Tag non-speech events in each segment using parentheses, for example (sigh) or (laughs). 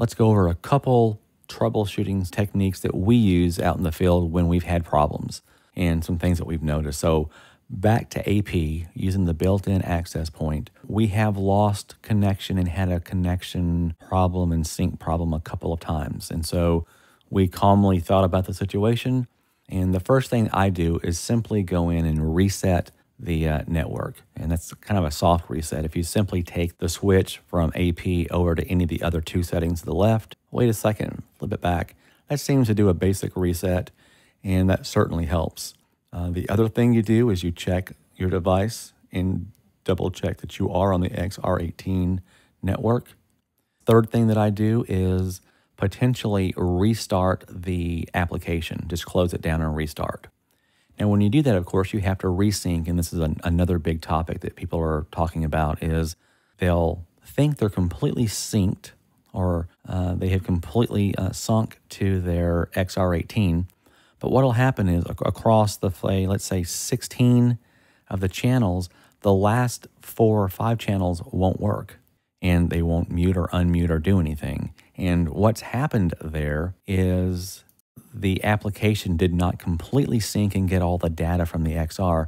let's go over a couple troubleshooting techniques that we use out in the field when we've had problems and some things that we've noticed. So, back to AP using the built in access point, we have lost connection and had a connection problem and sync problem a couple of times. And so, we calmly thought about the situation. And the first thing I do is simply go in and reset the uh, network. And that's kind of a soft reset. If you simply take the switch from AP over to any of the other two settings to the left, wait a second, flip it back. That seems to do a basic reset, and that certainly helps. Uh, the other thing you do is you check your device and double check that you are on the XR18 network. Third thing that I do is potentially restart the application, just close it down and restart. And when you do that, of course, you have to resync. And this is an, another big topic that people are talking about is they'll think they're completely synced or uh, they have completely uh, sunk to their XR18. But what will happen is across the, let's say, 16 of the channels, the last four or five channels won't work and they won't mute or unmute or do anything. And what's happened there is the application did not completely sync and get all the data from the XR.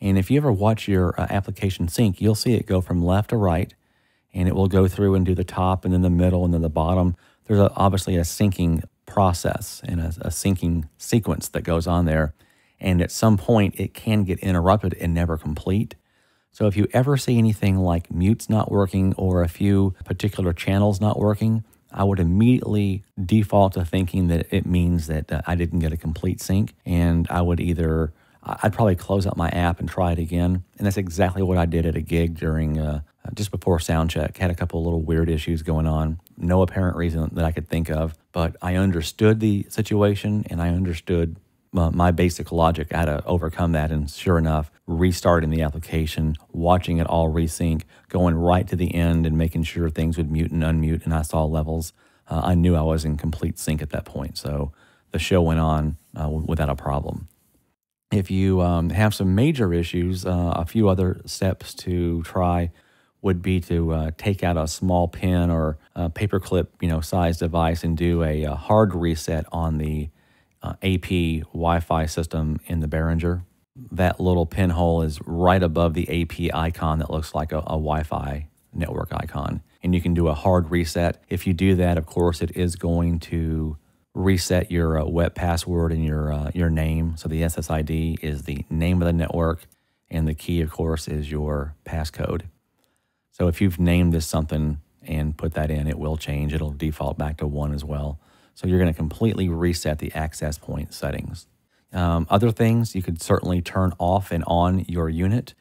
And if you ever watch your uh, application sync, you'll see it go from left to right, and it will go through and do the top and then the middle and then the bottom. There's a, obviously a syncing process and a, a syncing sequence that goes on there. And at some point, it can get interrupted and never complete. So if you ever see anything like mutes not working or a few particular channels not working, I would immediately default to thinking that it means that uh, I didn't get a complete sync. And I would either, I'd probably close out my app and try it again. And that's exactly what I did at a gig during uh, just before sound check. Had a couple little weird issues going on. No apparent reason that I could think of, but I understood the situation and I understood uh, my basic logic how to overcome that. And sure enough, restarting the application, watching it all resync, going right to the end and making sure things would mute and unmute. And I saw levels. Uh, I knew I was in complete sync at that point. So the show went on uh, without a problem. If you um, have some major issues, uh, a few other steps to try would be to uh, take out a small pin or a paperclip, you know, size device and do a, a hard reset on the uh, AP Wi-Fi system in the Behringer. That little pinhole is right above the AP icon that looks like a, a Wi-Fi network icon. And you can do a hard reset. If you do that, of course, it is going to reset your uh, WEP password and your uh, your name. So the SSID is the name of the network, and the key, of course, is your passcode. So if you've named this something and put that in, it will change. It'll default back to one as well. So you're going to completely reset the access point settings. Um, other things, you could certainly turn off and on your unit.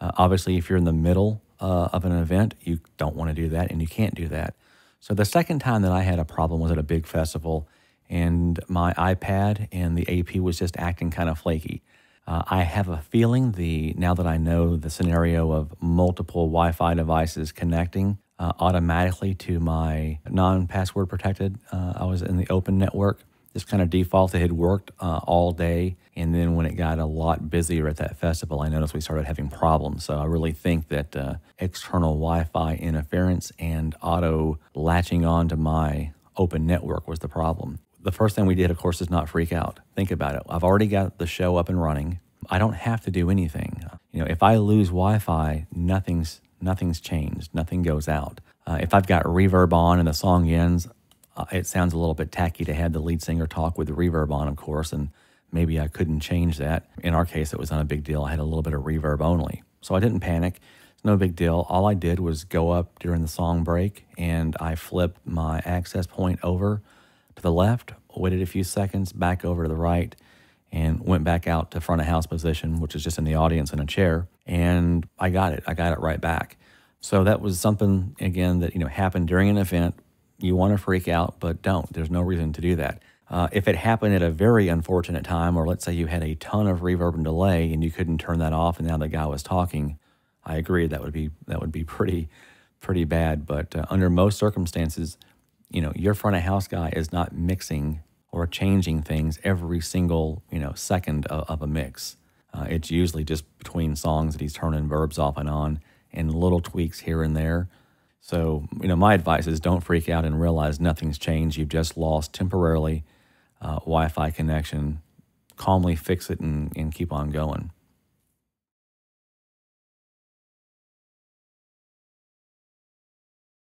Uh, obviously, if you're in the middle uh, of an event, you don't want to do that and you can't do that. So the second time that I had a problem was at a big festival and my iPad and the AP was just acting kind of flaky. Uh, I have a feeling the now that I know the scenario of multiple Wi-Fi devices connecting, uh, automatically to my non-password protected. Uh, I was in the open network. This kind of default. It had worked uh, all day, and then when it got a lot busier at that festival, I noticed we started having problems. So I really think that uh, external Wi-Fi interference and auto latching onto my open network was the problem. The first thing we did, of course, is not freak out. Think about it. I've already got the show up and running. I don't have to do anything. You know, if I lose Wi-Fi, nothing's nothing's changed, nothing goes out. Uh, if I've got reverb on and the song ends, uh, it sounds a little bit tacky to have the lead singer talk with the reverb on, of course, and maybe I couldn't change that. In our case, it was not a big deal. I had a little bit of reverb only. So I didn't panic. It's no big deal. All I did was go up during the song break and I flipped my access point over to the left, waited a few seconds, back over to the right, and went back out to front of house position, which is just in the audience in a chair. And I got it. I got it right back. So that was something again that you know happened during an event. You want to freak out, but don't. There's no reason to do that. Uh, if it happened at a very unfortunate time, or let's say you had a ton of reverb and delay and you couldn't turn that off, and now the guy was talking, I agree that would be that would be (laughs) pretty pretty bad. But uh, under most circumstances, you know, your front of house guy is not mixing or changing things every single you know second of, of a mix. Uh, it's usually just between songs that he's turning verbs off and on and little tweaks here and there. So, you know, my advice is don't freak out and realize nothing's changed. You've just lost temporarily uh, Wi Fi connection. Calmly fix it and, and keep on going.